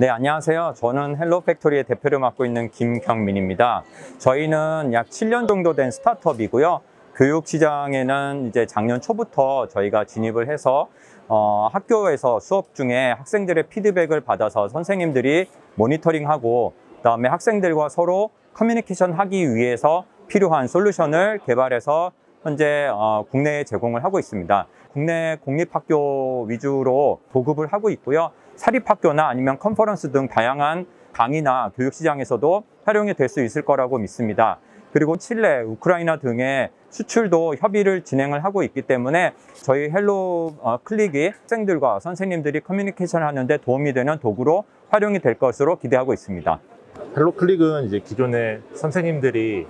네, 안녕하세요. 저는 헬로 팩토리의 대표를 맡고 있는 김경민입니다. 저희는 약 7년 정도 된 스타트업이고요. 교육 시장에는 이제 작년 초부터 저희가 진입을 해서 어, 학교에서 수업 중에 학생들의 피드백을 받아서 선생님들이 모니터링하고 그다음에 학생들과 서로 커뮤니케이션 하기 위해서 필요한 솔루션을 개발해서 현재 어, 국내에 제공을 하고 있습니다. 국내 공립학교 위주로 보급을 하고 있고요. 사립학교나 아니면 컨퍼런스 등 다양한 강의나 교육 시장에서도 활용이 될 수 있을 거라고 믿습니다. 그리고 칠레, 우크라이나 등의 수출도 협의를 진행을 하고 있기 때문에 저희 헬로 어, 클릭이 학생들과 선생님들이 커뮤니케이션 하는데 도움이 되는 도구로 활용이 될 것으로 기대하고 있습니다. 헬로 클릭은 이제 기존의 선생님들이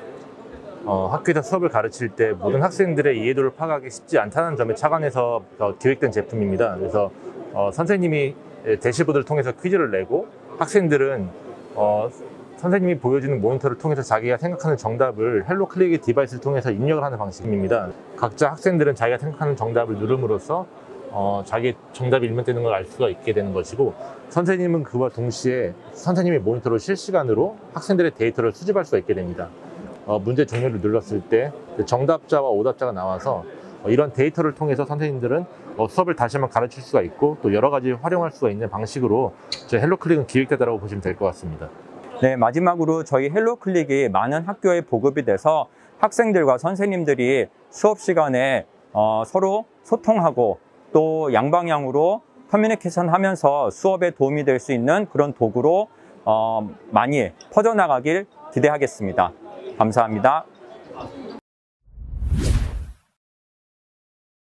어, 학교에서 수업을 가르칠 때 모든 학생들의 이해도를 파악하기 쉽지 않다는 점에 착안해서 어, 기획된 제품입니다. 그래서 어, 선생님이 대시보드를 통해서 퀴즈를 내고 학생들은 어, 선생님이 보여주는 모니터를 통해서 자기가 생각하는 정답을 헬로 클릭의 디바이스를 통해서 입력을 하는 방식입니다. 각자 학생들은 자기가 생각하는 정답을 누름으로써 어, 자기 정답이 입력되는 걸 알 수가 있게 되는 것이고 선생님은 그와 동시에 선생님의 모니터로 실시간으로 학생들의 데이터를 수집할 수가 있게 됩니다. 어, 문제 종료를 눌렀을 때그 정답자와 오답자가 나와서 어, 이런 데이터를 통해서 선생님들은 어, 수업을 다시 한번 가르칠 수가 있고 또 여러 가지 활용할 수가 있는 방식으로 저희 헬로클릭은 기획됐다라고 보시면 될 것 같습니다. 네, 마지막으로 저희 헬로 클릭이 많은 학교에 보급이 돼서 학생들과 선생님들이 수업 시간에 어, 서로 소통하고 또 양방향으로 커뮤니케이션 하면서 수업에 도움이 될 수 있는 그런 도구로 어, 많이 퍼져나가길 기대하겠습니다. 감사합니다.